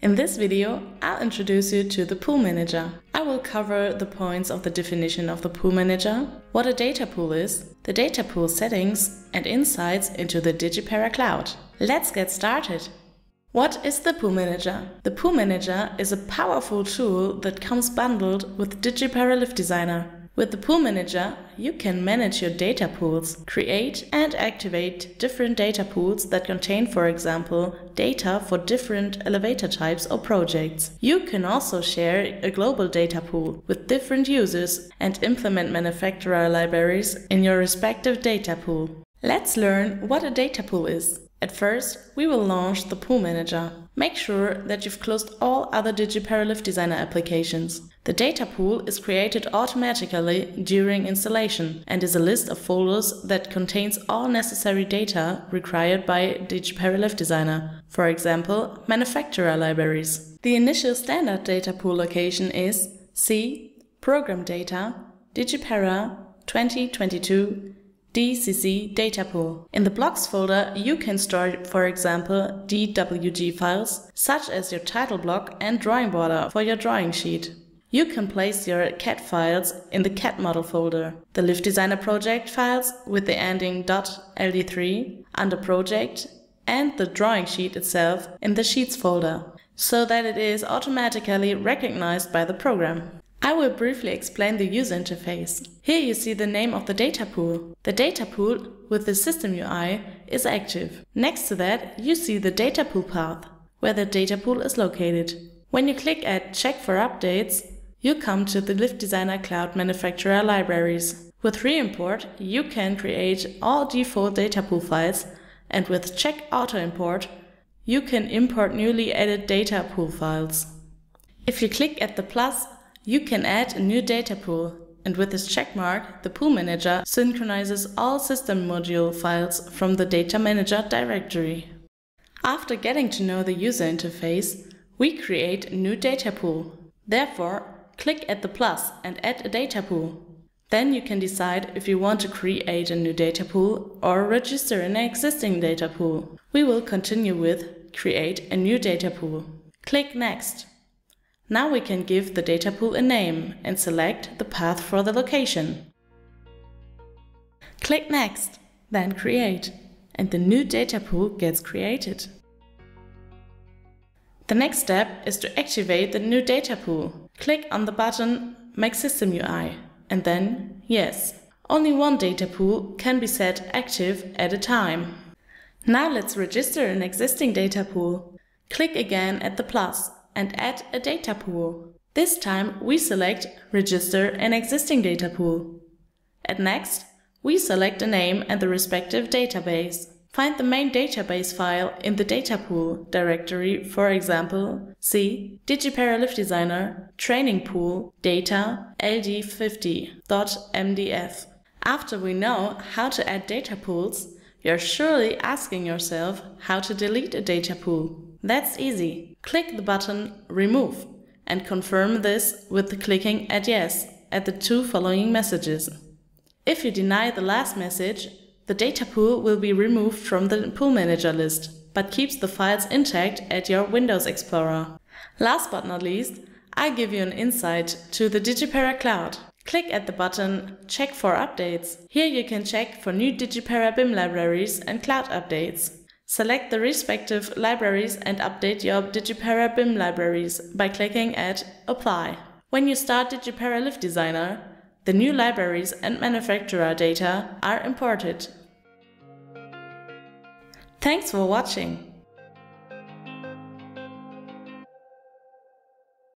In this video, I'll introduce you to the Pool Manager. I will cover the points of the definition of the Pool Manager, what a data pool is, the data pool settings, and insights into the DigiPara Cloud. Let's get started! What is the Pool Manager? The Pool Manager is a powerful tool that comes bundled with DigiPara Lift Designer. With the Pool Manager, you can manage your data pools, create and activate different data pools that contain, for example, data for different elevator types or projects. You can also share a global data pool with different users and implement manufacturer libraries in your respective data pool. Let's learn what a data pool is. At first, we will launch the Pool Manager. Make sure that you've closed all other DigiPara Lift Designer applications. The data pool is created automatically during installation and is a list of folders that contains all necessary data required by DigiPara Lift Designer, for example, manufacturer libraries. The initial standard data pool location is C, Program Data, DigiPara 2022 DCC data pool. In the blocks folder, you can store, for example, DWG files, such as your title block and drawing border for your drawing sheet. You can place your CAD files in the CAD model folder, the Lift Designer project files with the ending .ld3 under project, and the drawing sheet itself in the sheets folder, so that it is automatically recognized by the program. I will briefly explain the user interface. Here you see the name of the data pool. The data pool with the system UI is active. Next to that, you see the data pool path, where the data pool is located. When you click at Check for updates, you come to the Lift Designer Cloud Manufacturer libraries. With Reimport, you can create all default data pool files, and with Check Auto Import, you can import newly added data pool files. If you click at the plus, you can add a new data pool, and with this checkmark, the Pool Manager synchronizes all system module files from the Data Manager directory. After getting to know the user interface, we create a new data pool. Therefore, click at the plus and add a data pool. Then you can decide if you want to create a new data pool or register an existing data pool. We will continue with Create a new data pool. Click Next. Now we can give the data pool a name and select the path for the location. Click Next, then Create, and the new data pool gets created. The next step is to activate the new data pool. Click on the button Make System UI and then Yes. Only one data pool can be set active at a time. Now let's register an existing data pool. Click again at the plus and add a data pool. This time we select Register an existing data pool. At Next, we select a name and the respective database. Find the main database file in the data pool directory, for example, C DigiPara Lift Designer Training Pool Data LD50.mdf. After we know how to add data pools, you're surely asking yourself how to delete a data pool. That's easy. Click the button Remove and confirm this with clicking at Yes at the two following messages. If you deny the last message, the data pool will be removed from the Pool Manager list, but keeps the files intact at your Windows Explorer. Last but not least, I give you an insight to the DigiPara Cloud. Click at the button Check for updates. Here you can check for new DigiPara BIM libraries and cloud updates. Select the respective libraries and update your DigiPara BIM libraries by clicking at Apply. When you start DigiPara Lift Designer, the new libraries and manufacturer data are imported. Thanks for watching!